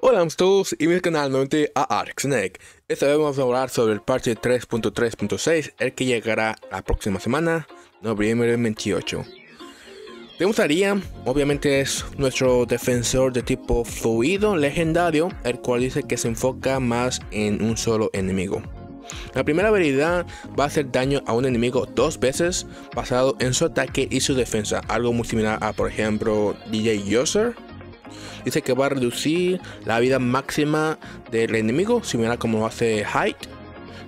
Hola a todos y canal nuevamente a ArcSnake. Esta vez vamos a hablar sobre el parche 3.3.6, el que llegará la próxima semana, noviembre 28. Tenemos a Liam, obviamente es nuestro defensor de tipo fluido legendario, el cual dice que se enfoca más en un solo enemigo. La primera habilidad va a hacer daño a un enemigo dos veces basado en su ataque y su defensa, algo muy similar a por ejemplo DJ User Dice que va a reducir la vida máxima del enemigo, similar como hace Height.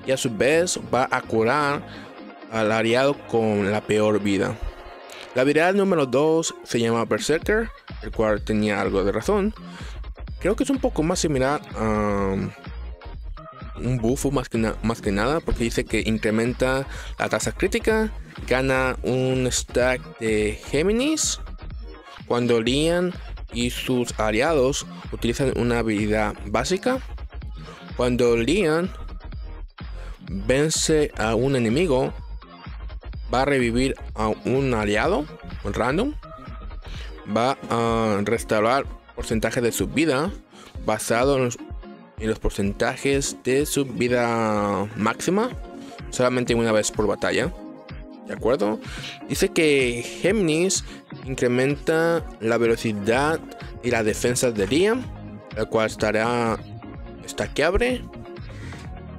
Y a su vez va a curar al aliado con la peor vida. La habilidad número 2 se llama Berserker, el cual tenía algo de razón. Creo que es un poco más similar a un buffo más que, más que nada, porque dice que incrementa la tasa crítica, gana un stack de Géminis. Cuando Lian y sus aliados utilizan una habilidad básica. Cuando Lian vence a un enemigo, va a revivir a un aliado random. Va a restaurar porcentaje de su vida basado en los, en los porcentajes de su vida máxima solamente una vez por batalla. ¿De acuerdo? Dice que Géminis incrementa la velocidad y la defensa de Liam, el cual estará estaqueable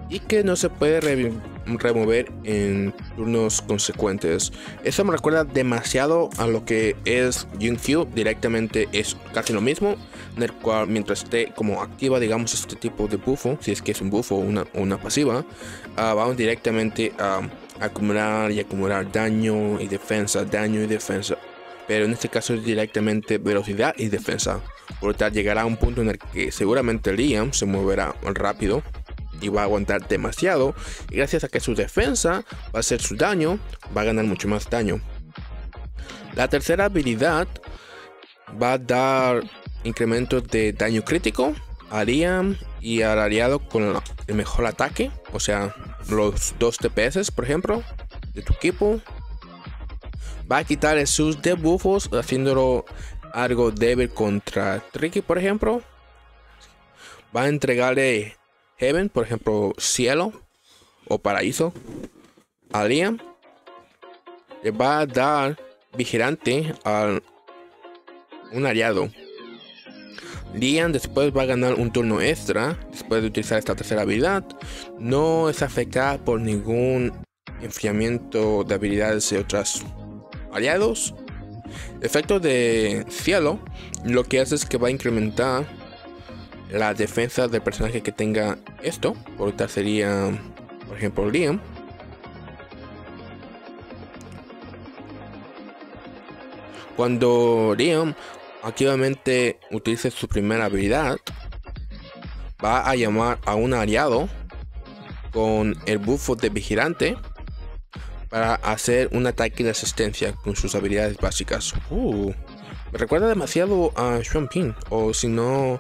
y que no se puede remover en turnos consecuentes. Eso me recuerda demasiado a lo que es Q directamente es casi lo mismo, en el cual mientras esté como activa digamos este tipo de buffo, si es que es un buffo o una, una pasiva, ah, vamos directamente a acumular y acumular daño y defensa, daño y defensa. Pero en este caso es directamente velocidad y defensa. Por lo tanto, llegará a un punto en el que seguramente Liam se moverá rápido y va a aguantar demasiado. Y gracias a que su defensa va a ser su daño, va a ganar mucho más daño. La tercera habilidad va a dar incremento de daño crítico a Liam y al aliado con el mejor ataque. O sea, los dos TPS, por ejemplo, de tu equipo. Va a quitar sus debuffos, haciéndolo algo débil contra Tricky, por ejemplo. Va a entregarle Heaven, por ejemplo, cielo o paraíso a Liam. Le va a dar vigilante a un aliado. Liam después va a ganar un turno extra después de utilizar esta tercera habilidad. No es afectada por ningún enfriamiento de habilidades de otros aliados. efecto de cielo lo que hace es que va a incrementar la defensa del personaje que tenga esto. Por tal sería, por ejemplo, Liam. Cuando Liam activamente utilice su primera habilidad, va a llamar a un aliado con el buffo de vigilante para hacer un ataque de asistencia con sus habilidades básicas. Uh, me recuerda demasiado a Sean Pin, o si no,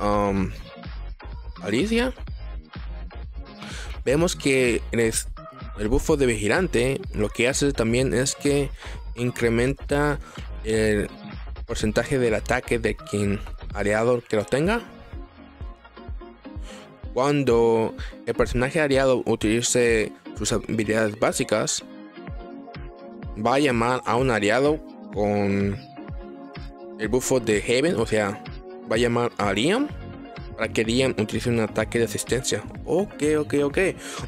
um, Alicia. Vemos que el buffo de vigilante lo que hace también es que incrementa el porcentaje del ataque de quien aliado que lo tenga. Cuando el personaje aliado utilice sus habilidades básicas, va a llamar a un aliado con el buffo de Heaven, o sea, va a llamar a Liam para que Liam utilice un ataque de asistencia. Ok, ok, ok.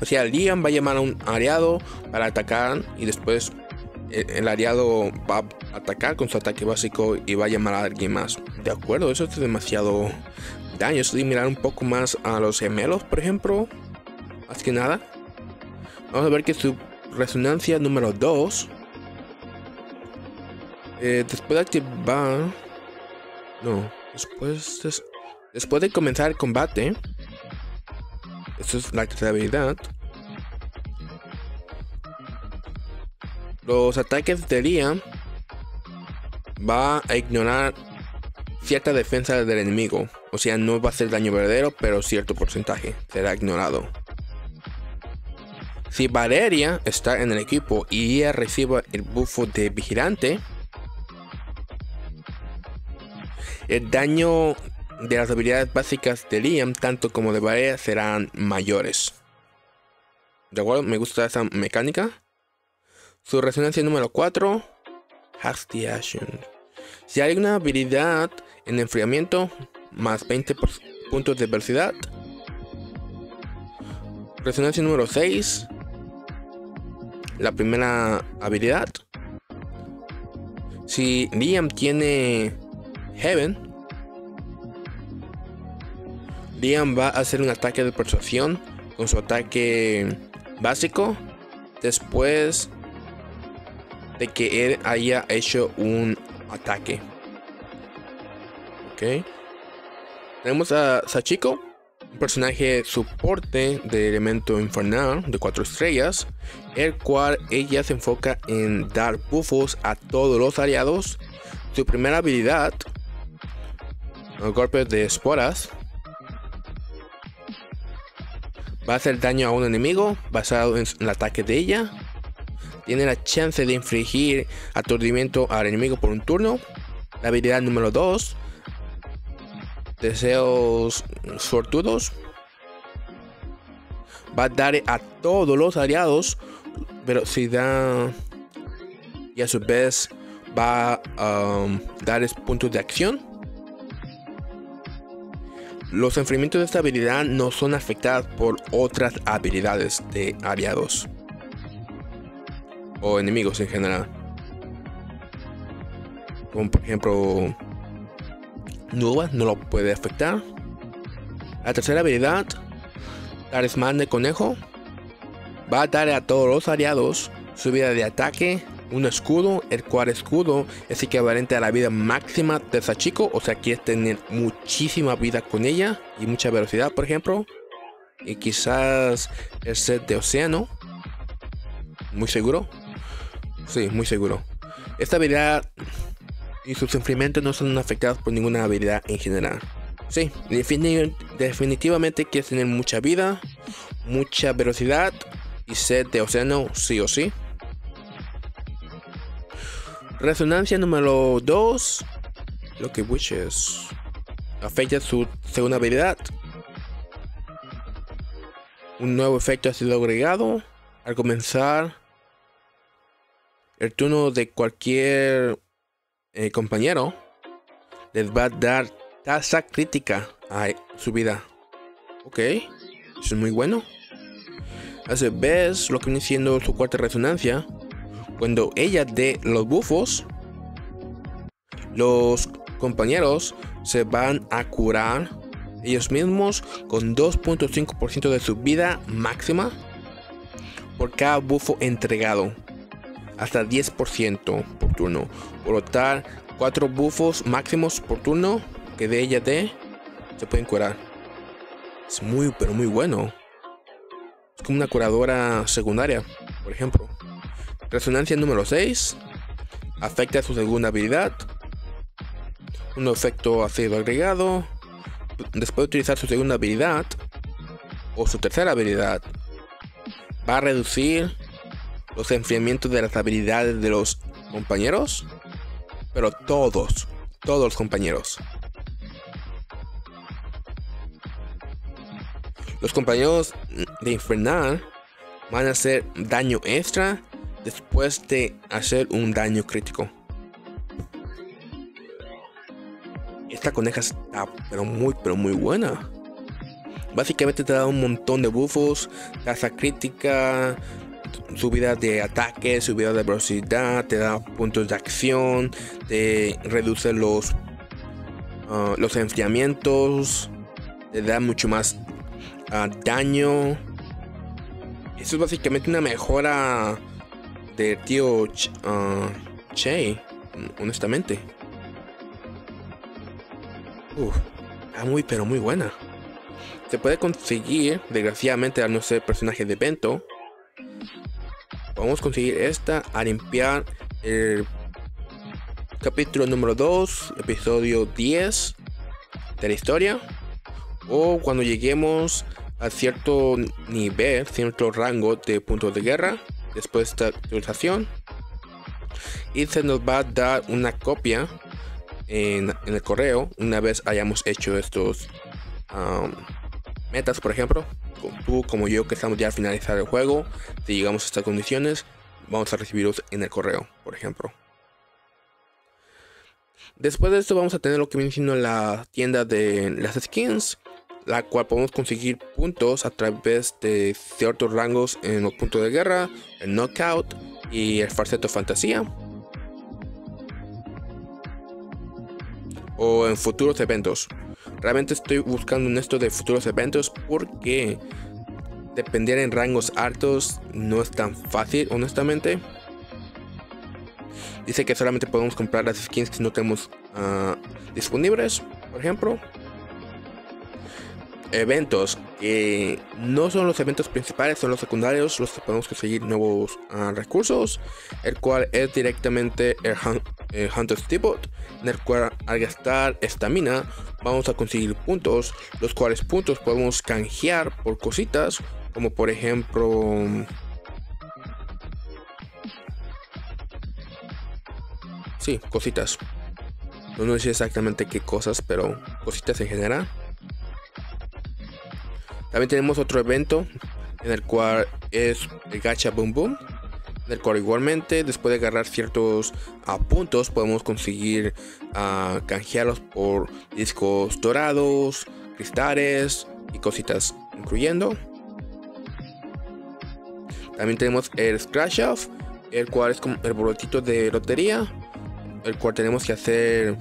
O sea, Liam va a llamar a un aliado para atacar y después el aliado va a atacar con su ataque básico y va a llamar a alguien más. De acuerdo, eso es demasiado daño. Estoy mirar un poco más a los gemelos, por ejemplo. Más que nada. Vamos a ver que su resonancia número 2. Eh, después de activar. No, después de, después de comenzar el combate. Esta es la tercera habilidad. Los ataques de Liam va a ignorar cierta defensa del enemigo. O sea, no va a hacer daño verdadero, pero cierto porcentaje será ignorado. Si Valeria está en el equipo y ella recibe el buffo de vigilante, el daño de las habilidades básicas de Liam, tanto como de Varea, serán mayores. ¿De acuerdo? Me gusta esa mecánica. Su resonancia número 4. Hasty Action. Si hay una habilidad en enfriamiento, más 20 puntos de velocidad. Resonancia número 6. La primera habilidad. Si Liam tiene Heaven, Liam va a hacer un ataque de persuasión con su ataque básico después de que él haya hecho un ataque. Ok. Tenemos a Sachiko, un personaje soporte de elemento infernal de 4 estrellas, el cual ella se enfoca en dar buffos a todos los aliados. Su primera habilidad, golpes de esporas, va a hacer daño a un enemigo basado en el ataque de ella. Tiene la chance de infligir aturdimiento al enemigo por un turno. La habilidad número 2 deseos sortudos. Va a dar a todos los aliados velocidad y a su vez va a um, darles puntos de acción. Los enfriamientos de esta habilidad no son afectados por otras habilidades de aliados o enemigos en general. Como por ejemplo Nueva no lo puede afectar. La tercera habilidad, Talismán de Conejo, va a dar a todos los aliados su vida de ataque, un escudo, el cual escudo es equivalente a la vida máxima de Sachiko, o sea, quieres tener muchísima vida con ella y mucha velocidad, por ejemplo. Y quizás el set de océano. Muy seguro. Sí, muy seguro. Esta habilidad y sus sufrimientos no son afectados por ninguna habilidad en general. Sí, definitivamente quieres tener mucha vida, mucha velocidad y sed de océano sí o sí. Resonancia número 2. Lo que Witches afecta su segunda habilidad. Un nuevo efecto ha sido agregado al comenzar el turno de cualquier eh, compañero les va a dar tasa crítica a su vida. Ok, eso es muy bueno. Hace vez lo que viene siendo su cuarta resonancia. Cuando ella dé los bufos, los compañeros se van a curar ellos mismos con 2.5% de su vida máxima por cada bufo entregado hasta 10% por turno. Por lo tal, 4 buffos máximos por turno que de ella de se pueden curar. Es muy, pero muy bueno. Es como una curadora secundaria, por ejemplo. Resonancia número 6. Afecta su segunda habilidad. Un efecto ha sido agregado. Después de utilizar su segunda habilidad o su tercera habilidad, va a reducir los enfriamientos de las habilidades de los compañeros, pero todos, todos los compañeros. Los compañeros de Infernal van a hacer daño extra después de hacer un daño crítico. Esta coneja está pero muy pero muy buena. Básicamente te da un montón de buffos, tasa crítica, subida de ataque, subida de velocidad, te da puntos de acción, te reduce los, ah, los enfriamientos, te da mucho más ah, daño. Eso es básicamente una mejora de tío uh, Che, honestamente. está muy pero muy buena. Se puede conseguir, desgraciadamente al no ser personaje de evento, A conseguir esta a limpiar el capítulo número 2, episodio 10 de la historia. O cuando lleguemos a cierto nivel, cierto rango de puntos de guerra, después de esta actualización. Y se nos va a dar una copia en, el correo una vez hayamos hecho estos metas, por ejemplo. Tú como yo que estamos ya a finalizar el juego, si llegamos a estas condiciones, vamos a recibirlos en el correo, por ejemplo. Después de esto vamos a tener lo que viene siendo la tienda de las skins, la cual podemos conseguir puntos a través de ciertos rangos en los puntos de guerra, el knockout y el farseto fantasía. O en futuros eventos. Realmente estoy buscando en esto de futuros eventos porque depender en rangos altos no es tan fácil, honestamente. Dice que solamente podemos comprar las skins que no tenemos ah, disponibles, por ejemplo. Eventos que no son los eventos principales, son los secundarios, los que podemos conseguir nuevos ah, recursos, el cual es directamente el, Hunter's Depot, en el cual al gastar estamina vamos a conseguir puntos, los cuales puntos podemos canjear por cositas, como por ejemplo Sí, cositas. No, sé exactamente qué cosas, pero cositas en general. También tenemos otro evento en el cual es el gacha boom boom. En el cual igualmente después de agarrar ciertos ah, puntos podemos conseguir uh, canjearlos por discos dorados, cristales y cositas incluyendo. También tenemos el Scratch Off, el cual es como el boletito de lotería el cual tenemos que hacer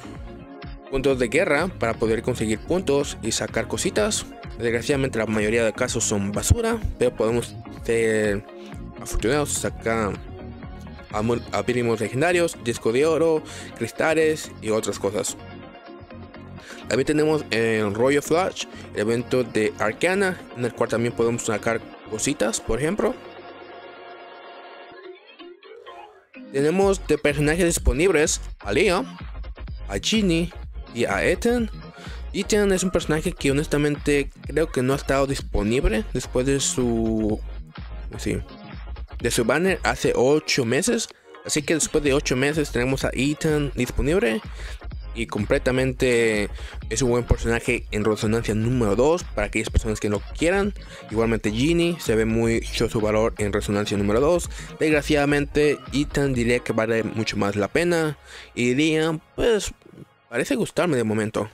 puntos de guerra para poder conseguir puntos y sacar cositas. Desgraciadamente la mayoría de casos son basura, pero podemos ser afortunados, sacar abrimos legendarios, disco de oro, cristales y otras cosas. También tenemos el Royal Flash, el evento de Arcana, en el cual también podemos sacar cositas, por ejemplo. Tenemos de personajes disponibles a Leo, a Ginny y a Ethan. Ethan es un personaje que honestamente creo que no ha estado disponible después de su... Sí, de su banner hace 8 meses. Así que después de 8 meses tenemos a Ethan disponible y completamente es un buen personaje en resonancia número 2 para aquellas personas que no quieran. Igualmente Genie se ve muy show su valor en resonancia número 2. Desgraciadamente Ethan diría que vale mucho más la pena y diría pues parece gustarme de momento.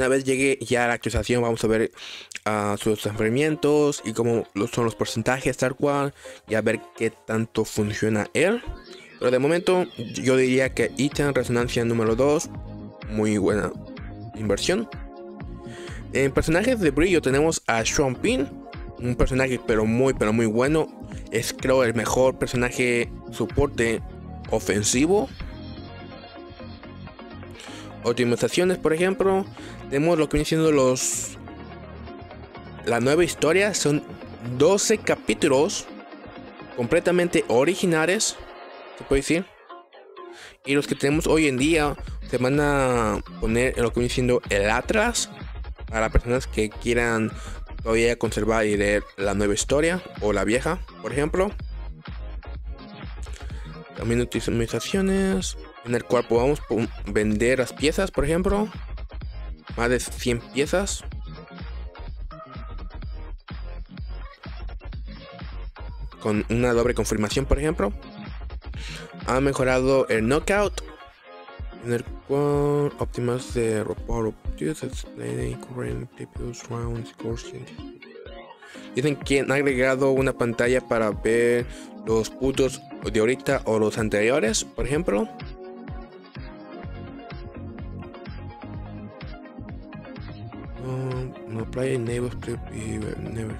Una vez llegue ya a la actualización vamos a ver uh, sus enfrentamientos y cómo son los porcentajes tal cual y a ver qué tanto funciona él. Pero de momento yo diría que Ethan resonancia número 2 muy buena inversión. En personajes de brillo tenemos a Sean Pin, un personaje pero muy pero muy bueno. Es creo el mejor personaje soporte ofensivo. Optimizaciones, por ejemplo, tenemos lo que viene siendo los la nueva historia son 12 capítulos completamente originales, se puede decir. Y los que tenemos hoy en día se van a poner en lo que viene siendo el Atlas para personas que quieran todavía conservar y leer la nueva historia o la vieja, por ejemplo. También utilizaciones en el cual podamos vender las piezas, por ejemplo. Más de 100 piezas. Con una doble confirmación, por ejemplo. Ha mejorado el knockout en el cual previous round scores. Dicen que han agregado una pantalla para ver los puntos de ahorita o los anteriores, por ejemplo. Play neighbors never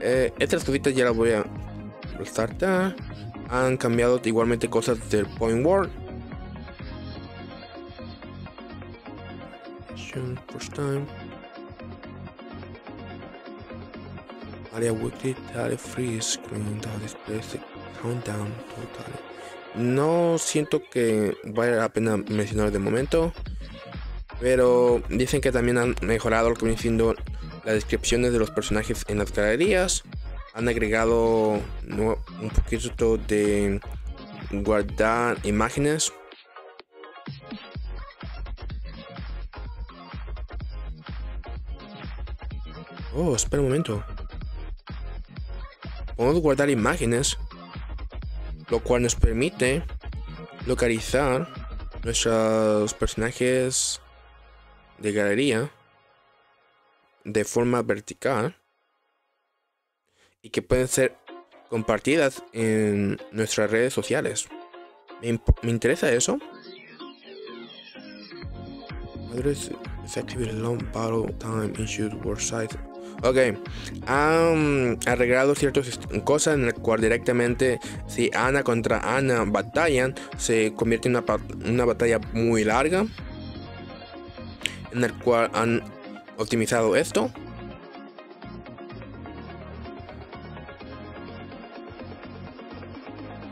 eh, estas cositas ya las voy a restartar. Han cambiado igualmente cosas del Point World first time. Area weekly tally free screen the countdown total. No siento que vaya la pena mencionar de momento. Pero dicen que también han mejorado lo que las descripciones de los personajes en las galerías. Han agregado un poquito de guardar imágenes. Oh, espera un momento. Podemos guardar imágenes, lo cual nos permite localizar nuestros personajes de galería de forma vertical y que pueden ser compartidas en nuestras redes sociales. Me, interesa eso. Ok, han arreglado ciertas cosas en el cual directamente si Ana contra Ana batallan, se convierte en una, una batalla muy larga. En el cual han optimizado esto.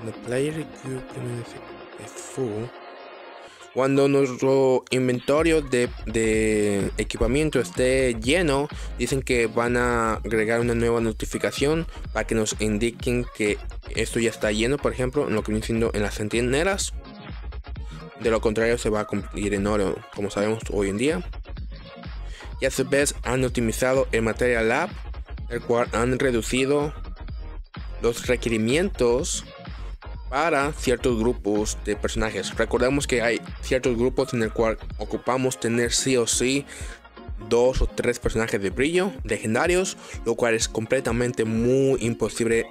The player full. Cuando nuestro inventario de, equipamiento esté lleno, dicen que van a agregar una nueva notificación para que nos indiquen que esto ya está lleno, por ejemplo, en lo que viene siendo en las centinelas. De lo contrario, se va a convertir en oro, como sabemos hoy en día. Y a su vez han optimizado el Material Lab, el cual han reducido los requerimientos para ciertos grupos de personajes. Recordemos que hay ciertos grupos en el cual ocupamos tener sí o sí dos o tres personajes de brillo legendarios, lo cual es completamente muy imposible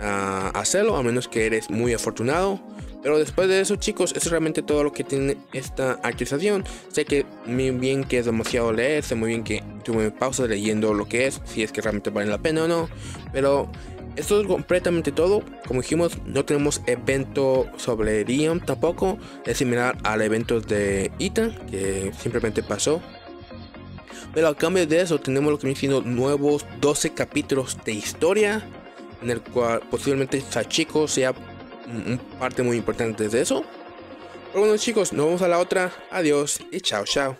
ah, hacerlo a menos que eres muy afortunado. Pero después de eso, chicos, es realmente todo lo que tiene esta actualización. Sé que muy bien que es demasiado leer, sé muy bien que tuve pausa leyendo lo que es, si es que realmente vale la pena o no. Pero esto es completamente todo. Como dijimos, no tenemos evento sobre Liam tampoco. Es similar al evento de Ita, que simplemente pasó. Pero a cambio de eso, tenemos lo que viene siendo nuevos 12 capítulos de historia. En el cual posiblemente Sachiko sea parte muy importante de eso. Pero bueno chicos, nos vemos a la otra. Adiós y chao chao.